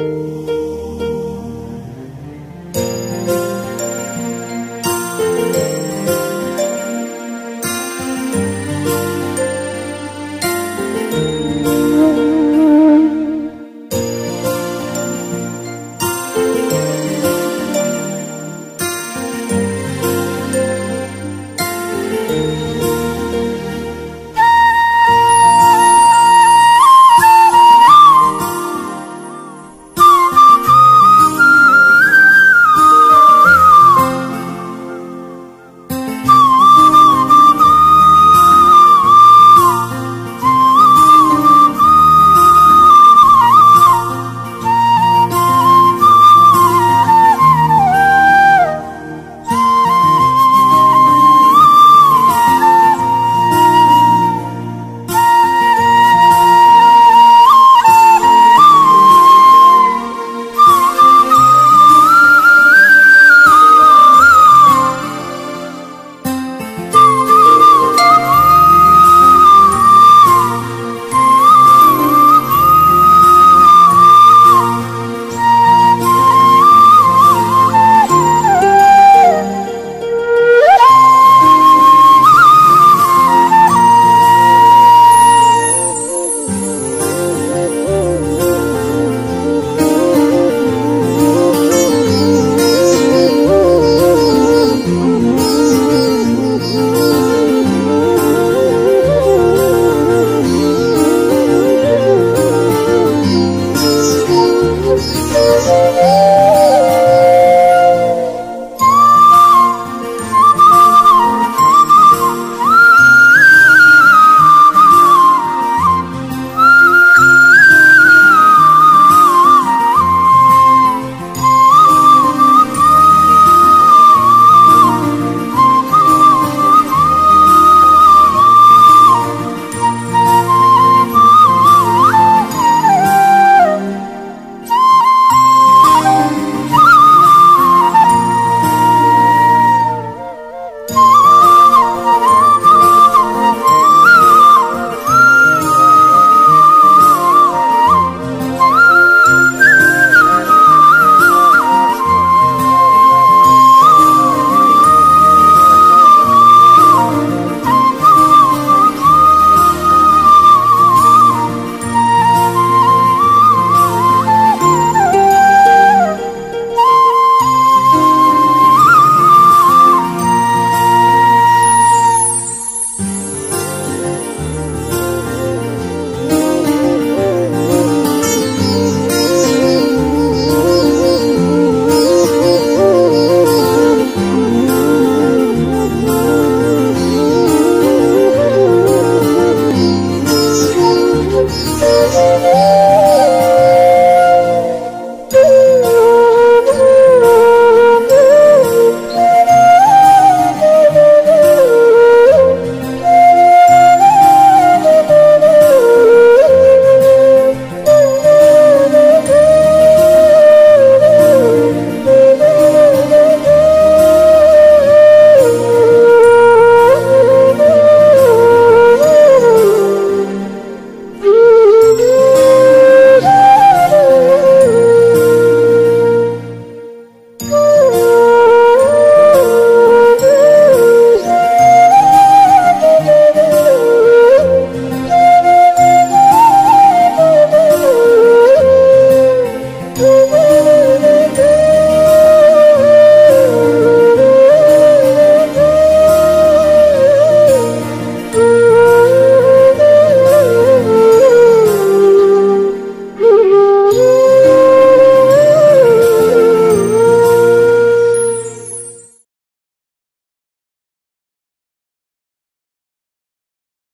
Música